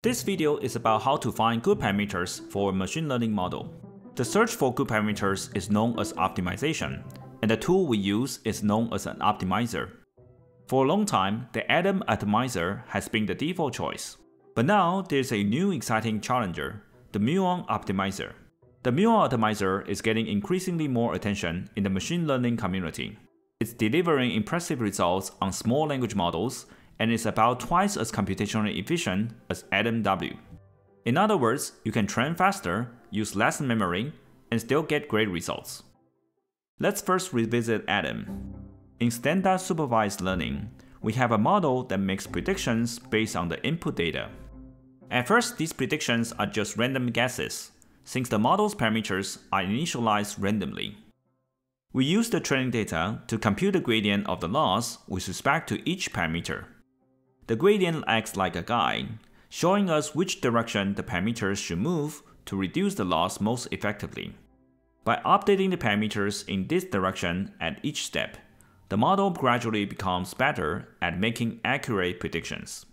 This video is about how to find good parameters for a machine learning model. The search for good parameters is known as optimization, and the tool we use is known as an optimizer. For a long time, the Adam optimizer has been the default choice. But now there's a new exciting challenger, the Muon Optimizer. The Muon optimizer is getting increasingly more attention in the machine learning community. It's delivering impressive results on small language models and is about twice as computationally efficient as AdamW. In other words, you can train faster, use less memory, and still get great results. Let's first revisit Adam. In standard supervised learning, we have a model that makes predictions based on the input data. At first, these predictions are just random guesses, since the model's parameters are initialized randomly. We use the training data to compute the gradient of the loss with respect to each parameter. The gradient acts like a guide, showing us which direction the parameters should move to reduce the loss most effectively. By updating the parameters in this direction at each step, the model gradually becomes better at making accurate predictions.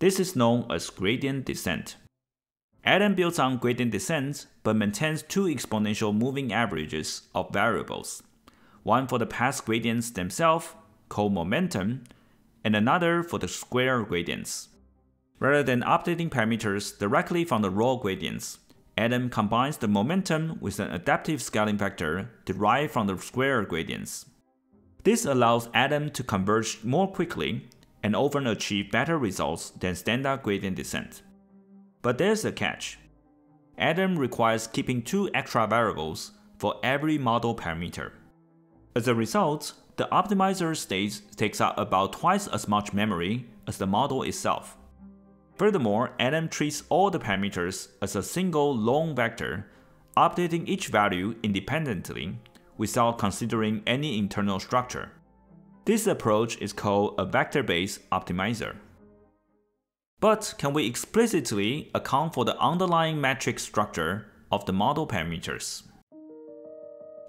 This is known as gradient descent. Adam builds on gradient descent but maintains two exponential moving averages of variables, one for the past gradients themselves, called momentum, and another for the square gradients. Rather than updating parameters directly from the raw gradients, Adam combines the momentum with an adaptive scaling vector derived from the square gradients. This allows Adam to converge more quickly and often achieve better results than standard gradient descent. But there's a catch. Adam requires keeping two extra variables for every model parameter. As a result, the optimizer state takes up about twice as much memory as the model itself. Furthermore, Adam treats all the parameters as a single long vector, updating each value independently without considering any internal structure. This approach is called a vector-based optimizer. But can we explicitly account for the underlying matrix structure of the model parameters?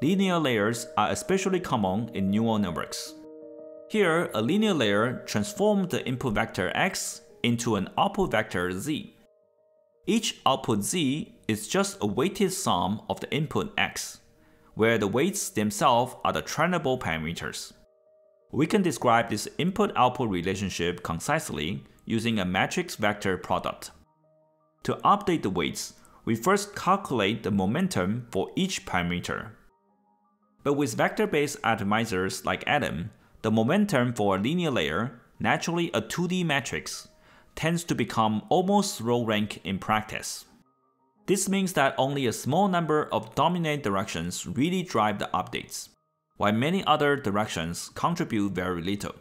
Linear layers are especially common in neural networks. Here, a linear layer transforms the input vector x into an output vector z. Each output z is just a weighted sum of the input x, where the weights themselves are the trainable parameters. We can describe this input-output relationship concisely using a matrix vector product. To update the weights, we first calculate the momentum for each parameter. But with vector-based optimizers like Adam, the momentum for a linear layer, naturally a 2D matrix, tends to become almost low rank in practice. This means that only a small number of dominant directions really drive the updates, while many other directions contribute very little.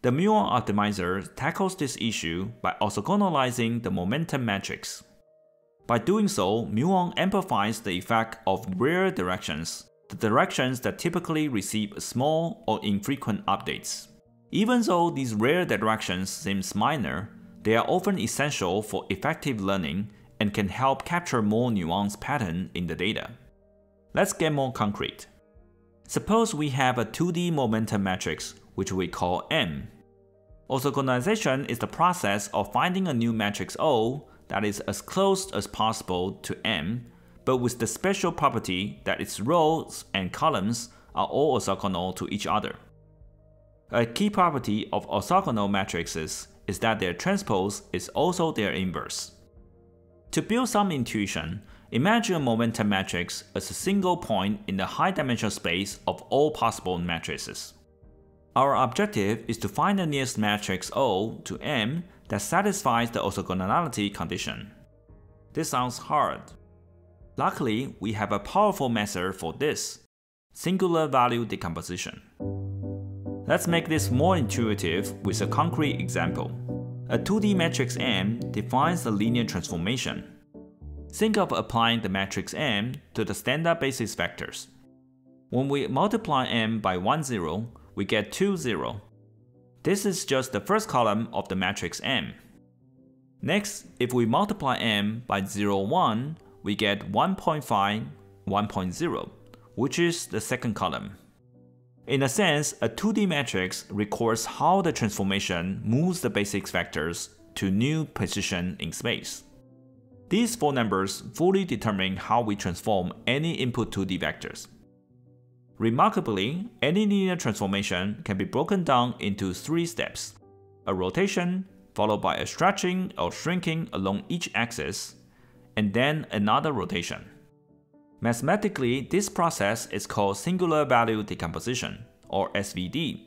The Muon optimizer tackles this issue by orthogonalizing the momentum matrix. By doing so, Muon amplifies the effect of rare directions the directions that typically receive small or infrequent updates. Even though these rare directions seem minor, they are often essential for effective learning and can help capture more nuanced pattern in the data. Let's get more concrete. Suppose we have a 2D momentum matrix which we call M. Orthogonalization is the process of finding a new matrix O that is as close as possible to M but with the special property that its rows and columns are all orthogonal to each other. A key property of orthogonal matrices is that their transpose is also their inverse. To build some intuition, imagine a momentum matrix as a single point in the high-dimensional space of all possible matrices. Our objective is to find the nearest matrix O to M that satisfies the orthogonality condition. This sounds hard, Luckily, we have a powerful method for this, singular value decomposition. Let's make this more intuitive with a concrete example. A 2D matrix M defines a linear transformation. Think of applying the matrix M to the standard basis vectors. When we multiply M by 1 0, we get 2 0. This is just the first column of the matrix M. Next, if we multiply M by 0 1, we get 1.5, 1.0, which is the second column. In a sense, a 2D matrix records how the transformation moves the basis vectors to new position in space. These four numbers fully determine how we transform any input 2D vectors. Remarkably, any linear transformation can be broken down into three steps. A rotation, followed by a stretching or shrinking along each axis, and then another rotation. Mathematically, this process is called singular value decomposition, or SVD.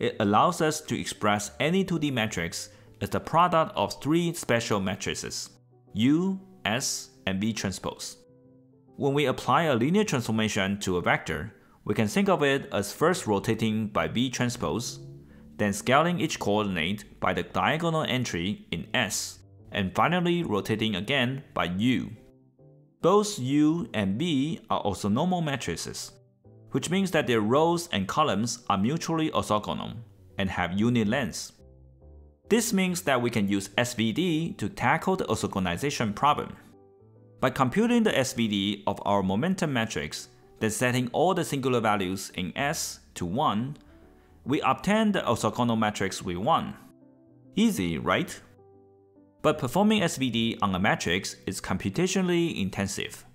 It allows us to express any 2D matrix as the product of three special matrices, U, S, and V transpose. When we apply a linear transformation to a vector, we can think of it as first rotating by V transpose, then scaling each coordinate by the diagonal entry in S, and finally rotating again by U. Both U and V are orthonormal matrices, which means that their rows and columns are mutually orthogonal and have unit lengths. This means that we can use SVD to tackle the orthogonalization problem. By computing the SVD of our momentum matrix, then setting all the singular values in S to 1, we obtain the orthogonal matrix we want. Easy, right? But performing SVD on a matrix is computationally intensive.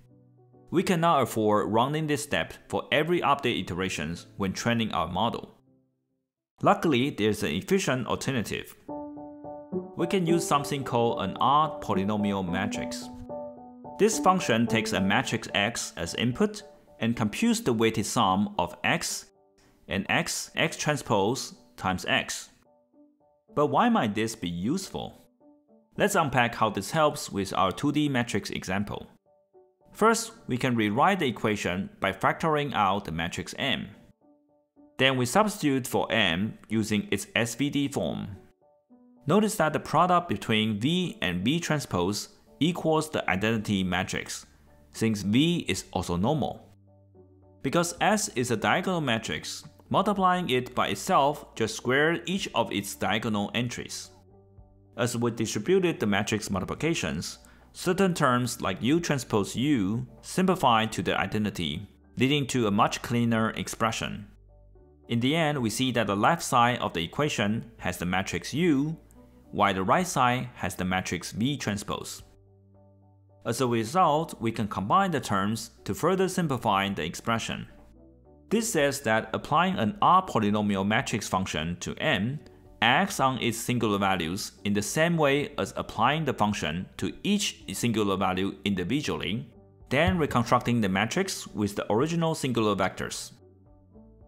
We cannot afford running this step for every update iterations when training our model. Luckily, there's an efficient alternative. We can use something called an odd polynomial matrix. This function takes a matrix X as input and computes the weighted sum of X and X X transpose times X. But why might this be useful? Let's unpack how this helps with our 2D matrix example. First, we can rewrite the equation by factoring out the matrix M. Then we substitute for M using its SVD form. Notice that the product between V and V transpose equals the identity matrix, since V is orthonormal. Because S is a diagonal matrix, multiplying it by itself just squares each of its diagonal entries. As we distributed the matrix multiplications, certain terms like U transpose U simplify to the identity, leading to a much cleaner expression. In the end, we see that the left side of the equation has the matrix U, while the right side has the matrix V transpose. As a result, we can combine the terms to further simplify the expression. This says that applying an odd polynomial matrix function to M acts on its singular values in the same way as applying the function to each singular value individually, then reconstructing the matrix with the original singular vectors.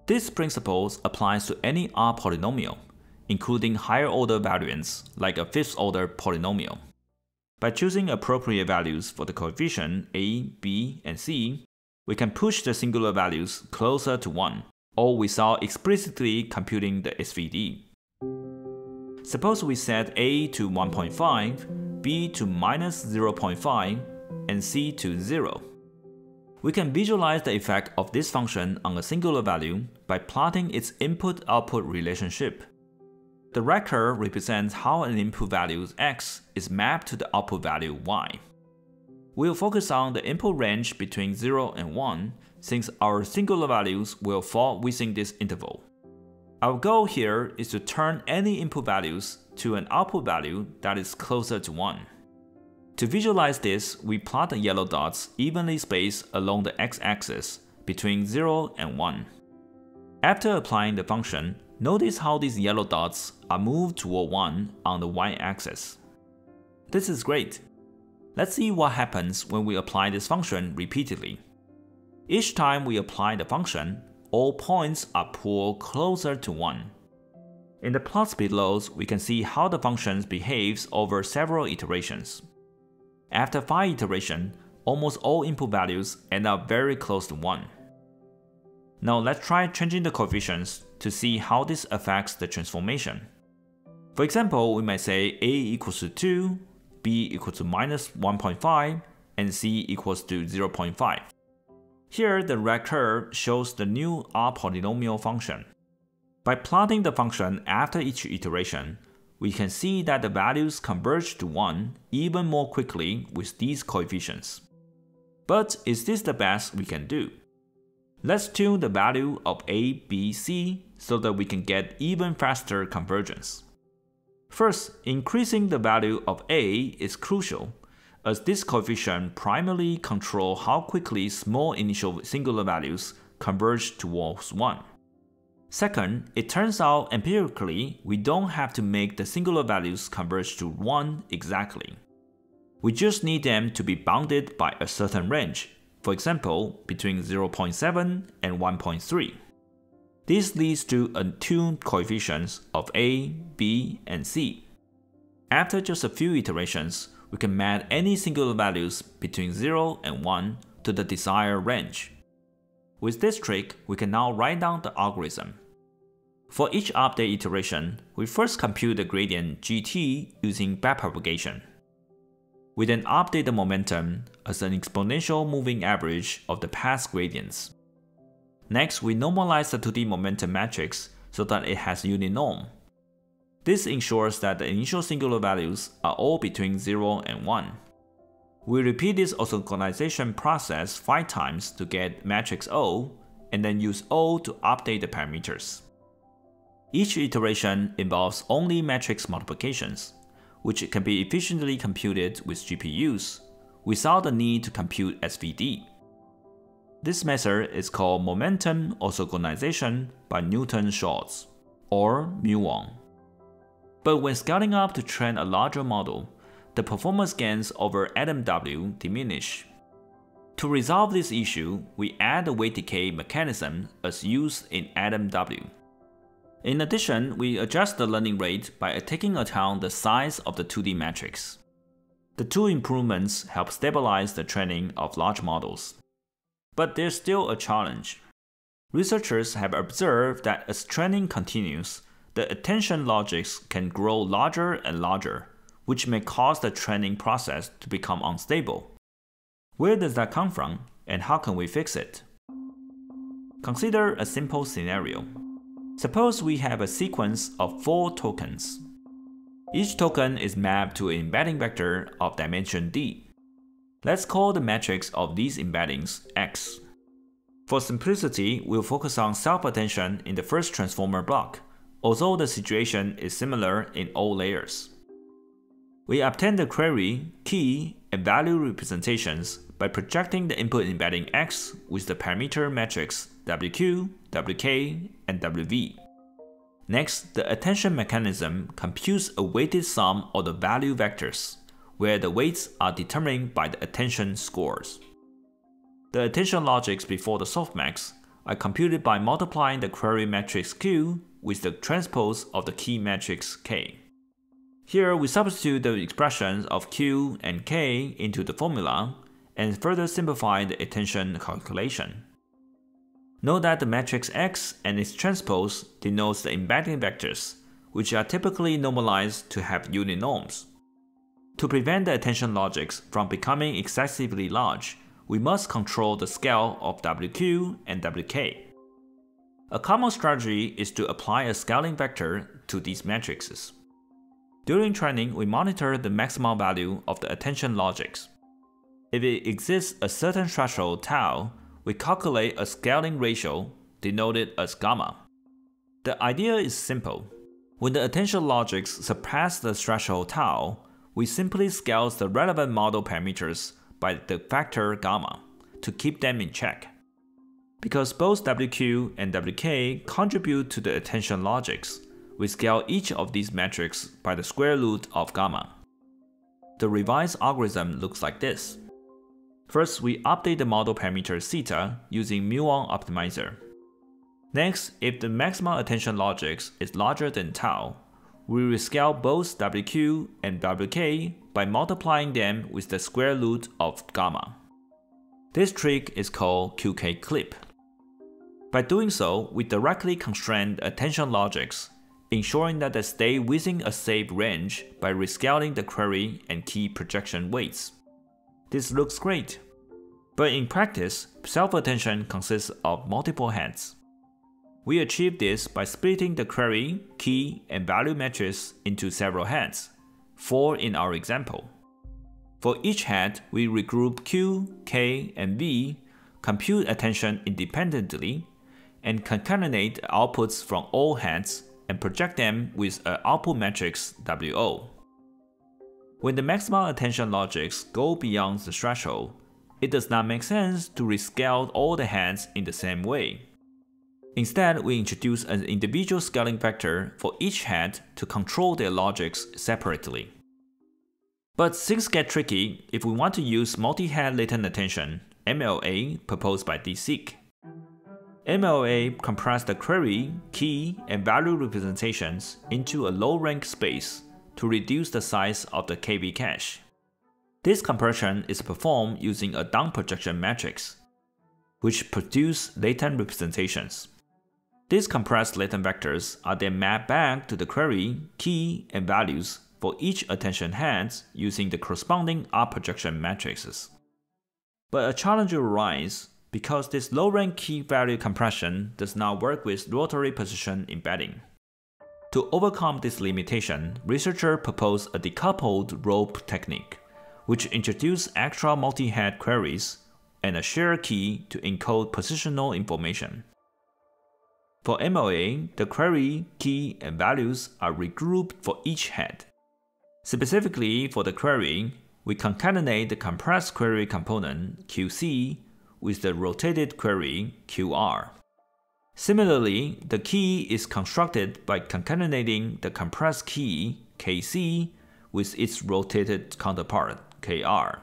This principle applies to any odd polynomial, including higher order variants like a fifth order polynomial. By choosing appropriate values for the coefficient a, b, and c, we can push the singular values closer to 1, all without explicitly computing the SVD. Suppose we set a to 1.5, b to minus 0.5, and c to 0. We can visualize the effect of this function on a singular value by plotting its input-output relationship. The red curve represents how an input value x is mapped to the output value y. We'll focus on the input range between 0 and 1 since our singular values will fall within this interval. Our goal here is to turn any input values to an output value that is closer to 1. To visualize this, we plot the yellow dots evenly spaced along the x-axis between 0 and 1. After applying the function, notice how these yellow dots are moved toward 1 on the y-axis. This is great. Let's see what happens when we apply this function repeatedly. Each time we apply the function, all points are pulled closer to 1. In the plots below, we can see how the function behaves over several iterations. After 5 iterations, almost all input values end up very close to 1. Now let's try changing the coefficients to see how this affects the transformation. For example, we might say a equals to 2, b equals to minus 1.5, and c equals to 0.5. Here, the red curve shows the new odd polynomial function. By plotting the function after each iteration, we can see that the values converge to 1 even more quickly with these coefficients. But is this the best we can do? Let's tune the value of a, b, c so that we can get even faster convergence. First, increasing the value of a is crucial, as this coefficient primarily controls how quickly small initial singular values converge towards 1. Second, it turns out empirically we don't have to make the singular values converge to 1 exactly. We just need them to be bounded by a certain range, for example, between 0.7 and 1.3. This leads to attuned coefficients of a, b, and c. After just a few iterations, we can map any singular values between 0 and 1 to the desired range. With this trick, we can now write down the algorithm. For each update iteration, we first compute the gradient gt using backpropagation. We then update the momentum as an exponential moving average of the past gradients. Next, we normalize the 2D momentum matrix so that it has unit norm. This ensures that the initial singular values are all between 0 and 1. We repeat this orthogonalization process 5 times to get matrix O, and then use O to update the parameters. Each iteration involves only matrix multiplications, which can be efficiently computed with GPUs, without the need to compute SVD. This method is called momentum orthogonalization by Newton-Schulz, or muon. But when scaling up to train a larger model, the performance gains over AdamW diminish. To resolve this issue, we add the weight decay mechanism as used in AdamW. In addition, we adjust the learning rate by taking account the size of the 2D matrix. The two improvements help stabilize the training of large models. But there's still a challenge. Researchers have observed that as training continues, the attention logits can grow larger and larger, which may cause the training process to become unstable. Where does that come from, and how can we fix it? Consider a simple scenario. Suppose we have a sequence of four tokens. Each token is mapped to an embedding vector of dimension d. Let's call the matrix of these embeddings X. For simplicity, we'll focus on self-attention in the first transformer block, although the situation is similar in all layers. We obtain the query, key, and value representations by projecting the input embedding X with the parameter matrix WQ, WK, and WV. Next, the attention mechanism computes a weighted sum of the value vectors where the weights are determined by the attention scores. The attention logits before the softmax are computed by multiplying the query matrix Q with the transpose of the key matrix K. Here we substitute the expressions of Q and K into the formula and further simplify the attention calculation. Note that the matrix X and its transpose denotes the embedding vectors, which are typically normalized to have unit norms. To prevent the attention logits from becoming excessively large, we must control the scale of WQ and WK. A common strategy is to apply a scaling vector to these matrices. During training, we monitor the maximal value of the attention logits. If it exists a certain threshold tau, we calculate a scaling ratio denoted as gamma. The idea is simple. When the attention logits surpass the threshold tau, we simply scale the relevant model parameters by the factor gamma to keep them in check. Because both WQ and WK contribute to the attention logits, we scale each of these metrics by the square root of gamma. The revised algorithm looks like this. First, we update the model parameter theta using muon optimizer. Next, if the maximal attention logits is larger than tau, we rescale both WQ and WK by multiplying them with the square root of gamma. This trick is called QK clip. By doing so, we directly constrain attention logits, ensuring that they stay within a safe range by rescaling the query and key projection weights. This looks great, but in practice, self-attention consists of multiple heads. We achieve this by splitting the query, key, and value matrix into several heads, 4 in our example. For each head, we regroup Q, K, and V, compute attention independently, and concatenate outputs from all heads and project them with an output matrix WO. When the maximum attention logits go beyond the threshold, it does not make sense to rescale all the heads in the same way. Instead, we introduce an individual scaling vector for each head to control their logits separately. But things get tricky if we want to use multi-head latent attention, MLA proposed by DeepSeek. MLA compress the query, key, and value representations into a low-rank space to reduce the size of the KV cache. This compression is performed using a down projection matrix, which produce latent representations. These compressed latent vectors are then mapped back to the query, key, and values for each attention heads using the corresponding up projection matrices. But a challenge arises because this low-rank key value compression does not work with rotary position embedding. To overcome this limitation, researchers propose a decoupled rope technique which introduce extra multi-head queries and a shared key to encode positional information. For MLA, the query, key, and values are regrouped for each head. Specifically for the query, we concatenate the compressed query component QC with the rotated query QR. Similarly, the key is constructed by concatenating the compressed key KC with its rotated counterpart KR.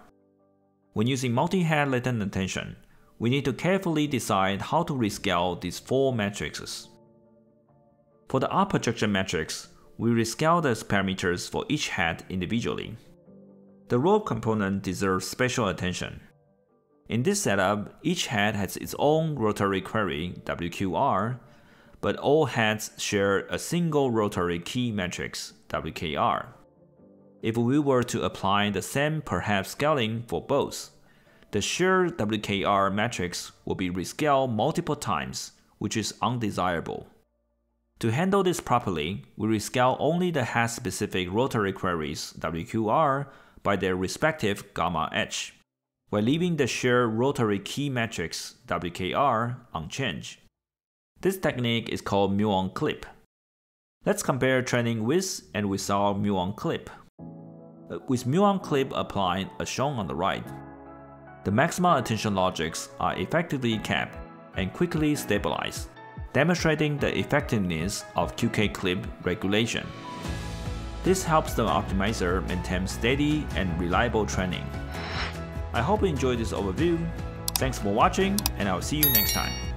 When using multi-head latent attention, we need to carefully decide how to rescale these four matrices. For the up projection matrix, we rescale the parameters for each head individually. The rope component deserves special attention. In this setup, each head has its own rotary query WQR, but all heads share a single rotary key matrix WKR. If we were to apply the same per-head scaling for both, the shared WKR matrix will be rescaled multiple times, which is undesirable. To handle this properly, we rescale only the head-specific rotary queries WQR by their respective gamma h, while leaving the shared rotary key matrix WKR unchanged. This technique is called muon clip. Let's compare training with and without muon clip uh, with muon clip applied as shown on the right. The maximum attention logits are effectively capped and quickly stabilized, demonstrating the effectiveness of QK clip regulation. This helps the optimizer maintain steady and reliable training. I hope you enjoyed this overview. Thanks for watching and I'll see you next time.